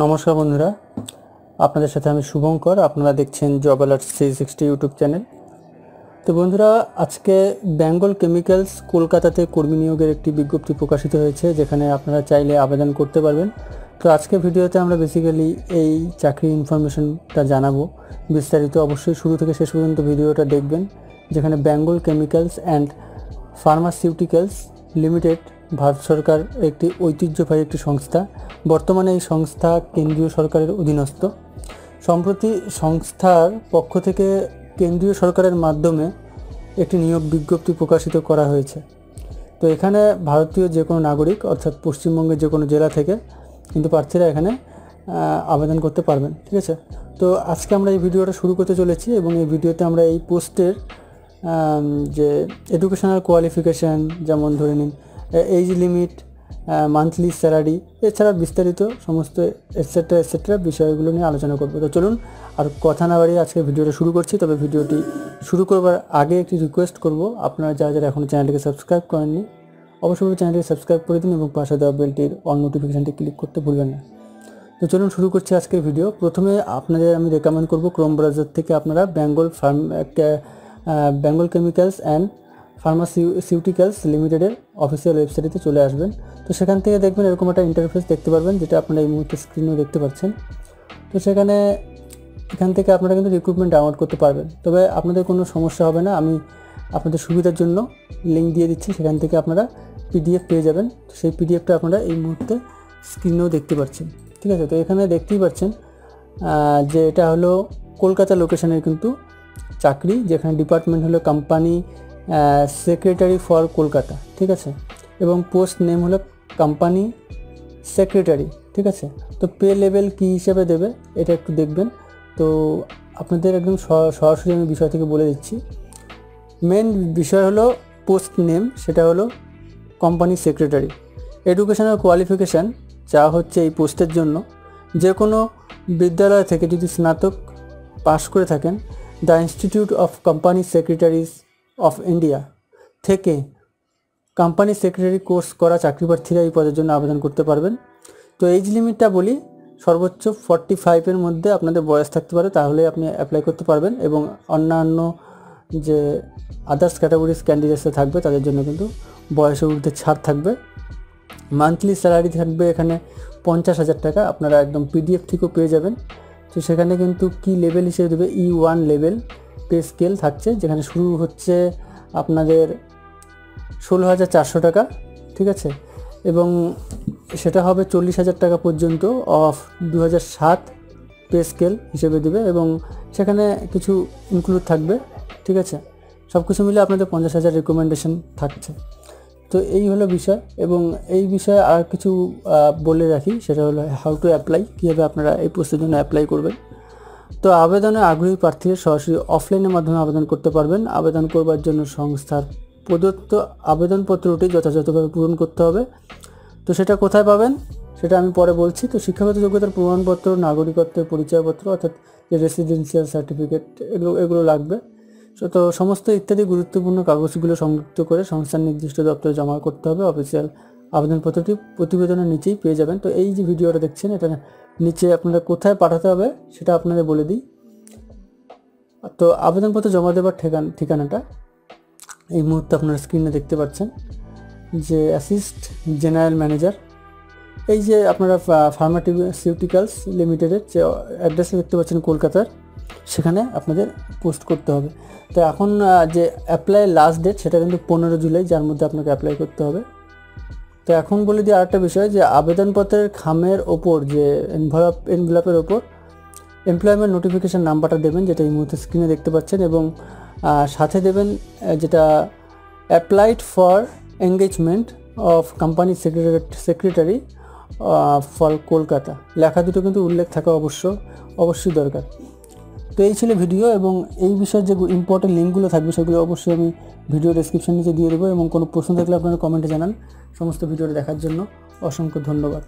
নমস্কার বন্ধুরা, আপনাদের সাথে আমি শুভঙ্কর, আপনারা দেখছেন job alert three sixty YouTube channel তো বন্ধুরা, আজকে বেঙ্গল কেমিক্যালস কলকাতাতে কর্মী নিয়োগের একটি বিজ্ঞপ্তি প্রকাশিত হয়েছে, যেখানে আপনারা চাইলে আবেদন করতে পারবেন। তো আজকে ভিডিওতে আমরা বেসিক্যালি এই চাকরি ইনফরমেশনটা জানাব। বিস্তারিত অবশ্যই শুরু থেকে শেষ পর্যন্ত ভিডিওটা দেখবেন, যেখানে Bengal chemicals and pharmaceuticals limited Bharat সরকার একটি ঐতিহ্যবাহী একটি সংস্থা। বর্তমানে এই সংস্থা কেন্দ্রীয় সরকারের অধীনস্থ। সম্প্রতি সংস্থার পক্ষ থেকে কেন্দ্রীয় সরকারের মাধ্যমে একটি নিয়োগ বিজ্ঞপ্তি প্রকাশিত করা হয়েছে। তো এখানে ভারতীয় যে কোনো নাগরিক, অর্থাৎ পশ্চিমবঙ্গের যে কোনো জেলা থেকে কিন্তু প্রার্থীরা এখানে আবেদন করতে পারবেন, ঠিক আছে? তো আজকে আমরা এই ভিডিওটা শুরু করতে চলেছি এবং এই ভিডিওতে আমরা এই পোস্টের যে এডুকেশনাল কোয়ালিফিকেশান যেমন ধরে নিন এইজ লিমিট মান্থলি স্যালারি এছাড়া বিস্তারিত সমস্ত এটসেট্রা এটসেট্রা বিষয়গুলো নিয়ে আলোচনা করব। তো চলুন আর কথা না বাড়িয়ে আজকে ভিডিওটা শুরু করছি, তবে ভিডিওটি শুরু করবার আগে একটি রিকোয়েস্ট করব। আপনারা যারা যারা এখনও চ্যানেলটিকে সাবস্ক্রাইব করেননি, অবশ্যই চ্যানেলটিকে সাবস্ক্রাইব করে দিন এবং পাশে দেওয়া বেলটির অল নোটিফিকেশানটি ক্লিক করতে ভুলবেন না। তো চলুন শুরু করছি আজকের ভিডিও প্রথমে আপনাদের আমি রেকমেন্ড করব ক্রোম ব্রাউজার থেকে আপনারা Bengal pharm Bengal chemicals and pharmaceuticals লিমিটেডের অফিসিয়াল ওয়েবসাইটে চলে আসবেন। তো সেখান থেকে দেখবেন এরকম একটা ইন্টারফেস দেখতে পারবেন, যেটা আপনারা এই মুহূর্তে স্ক্রিনেও দেখতে পাচ্ছেন। তো সেখানে এখান থেকে আপনারা কিন্তু রিক্রুটমেন্ট ডাউনলোড করতে পারবেন। তবে আপনাদের কোনো সমস্যা হবে না, আমি আপনাদের সুবিধার জন্য লিঙ্ক দিয়ে দিচ্ছি, সেখান থেকে আপনারা পিডিএফ পেয়ে যাবেন। তো সেই পিডিএফটা আপনারা এই মুহূর্তে স্ক্রিনেও দেখতে পাচ্ছেন। ঠিক আছে? তো এখানে দেখতেই পাচ্ছেন যে এটা হলো কলকাতা লোকেশনের কিন্তু চাকরি, যেখানে ডিপার্টমেন্ট হলো কোম্পানি সেক্রেটারি ফর কলকাতা, ঠিক আছে? এবং পোস্ট নেম হলো কোম্পানি সেক্রেটারি ঠিক আছে? তো পে লেভেল কী হিসেবে দেবে, এটা একটু দেখবেন। তো আপনাদের একদম সরাসরি আমি বিষয় থেকে বলে দিচ্ছি। মেন বিষয় হলো পোস্ট নেম সেটা হলো কোম্পানি সেক্রেটারি এডুকেশনাল কোয়ালিফিকেশান যা হচ্ছে এই পোস্টের জন্য। যে কোনো বিদ্যালয় থেকে যদি স্নাতক পাশ করে থাকেন the institute of company secretaries of India থেকে কোম্পানি সেক্রেটারি কোর্স করা চাকরি প্রার্থীরা এই পদের জন্য আবেদন করতে পারবেন। তো এইজ লিমিটটা বলি, সর্বোচ্চ ফর্টি ফাইভের মধ্যে আপনাদের বয়স থাকতে পারে, তাহলে আপনি অ্যাপ্লাই করতে পারবেন এবং অন্যান্য যে আদার্স ক্যাটাগরিজ ক্যান্ডিডেটসে থাকবে, তাদের জন্য কিন্তু বয়সের ঊর্ধ্বে ছাড় থাকবে। মান্থলি স্যালারি থাকবে এখানে পঞ্চাশ হাজার টাকা, আপনারা একদম পিডিএফ থেকেও পেয়ে যাবেন। তো সেখানে কিন্তু কি লেভেল হিসেবে দেবে? E one level pay scale থাকছে, যেখানে শুরু হচ্ছে আপনাদের ষোলো হাজার চারশো টাকা, ঠিক আছে? এবং সেটা হবে চল্লিশ হাজার টাকা পর্যন্ত অফ দু হাজার সাত পে স্কেল হিসেবে দেবে এবং সেখানে কিছু ইনক্লুড থাকবে, ঠিক আছে? সব কিছু মিলে আপনাদের পঞ্চাশ হাজার রেকমেন্ডেশন থাকছে। তো এই হলো বিষয় এবং এই বিষয়ে আর কিছু বলে রাখি, সেটা হলো হাউ টু অ্যাপ্লাই কীভাবে আপনারা এই পোস্টের জন্য অ্যাপ্লাই করবেন। তো আবেদনে আগ্রহী প্রার্থীরা সরাসরি অফলাইনের মাধ্যমে আবেদন করতে পারবেন। আবেদন করবার জন্য সংস্থার প্রদত্ত আবেদনপত্রটি যথাযথভাবে পূরণ করতে হবে। তো সেটা কোথায় পাবেন, সেটা আমি পরে বলছি। তো শিক্ষাগত যোগ্যতার প্রমাণপত্র, নাগরিকত্বের পরিচয়পত্র অর্থাৎ যে রেসিডেন্সিয়াল সার্টিফিকেট এগুলো এগুলো লাগবে। তো সমস্ত ইত্যাদি গুরুত্বপূর্ণ কাগজগুলো সংযুক্ত করে সংস্থার নির্দিষ্ট দপ্তরে জমা করতে হবে। অফিসিয়াল আবেদনপত্রটি প্রতিবেদনের নিচেই পেয়ে যাবেন। তো এই যে ভিডিওটা দেখছেন, এটা নিচে আপনারা কোথায় পাঠাতে হবে সেটা আপনাদের বলে দিই। তো আবেদনপত্র জমা দেওয়ার ঠিকানা ঠিকানাটা এই মুহূর্তে আপনারা স্ক্রিনে দেখতে পাচ্ছেন যে অ্যাসিস্ট জেনারেল ম্যানেজার এই যে আপনারা ফার্মাটিউটিক্যালস লিমিটেডের যে অ্যাড্রেসে দেখতে পাচ্ছেন কলকাতার, সেখানে আপনাদের পোস্ট করতে হবে। তো এখন যে অ্যাপ্লাই লাস্ট ডেট সেটা কিন্তু পনেরো জুলাই, যার মধ্যে আপনাকে অ্যাপ্লাই করতে হবে। তো এখন বলে দিই আরেকটা বিষয় যে আবেদনপত্রের খামের ওপর যে এনভেলপ এনভেলপের ওপর এমপ্লয়মেন্ট নোটিফিকেশান নাম্বারটা দেবেন, যেটা এই মুহূর্তে স্ক্রিনে দেখতে পাচ্ছেন, এবং সাথে দেবেন যেটা applied for engagement of company secretary for Kolkata. লেখা দুটো কিন্তু উল্লেখ থাকা অবশ্য, অবশ্যই দরকার। তো এই ছিল ভিডিও এবং এই বিষয়ে যে ইম্পর্টেন্ট লিঙ্কগুলো থাকবে সেগুলো অবশ্যই আমি ভিডিও ডেসক্রিপশন নিচে দিয়ে দেবো এবং কোনো প্রশ্ন থাকলে আপনারা কমেন্টে জানান। সমস্ত ভিডিওটা দেখার জন্য অসংখ্য ধন্যবাদ।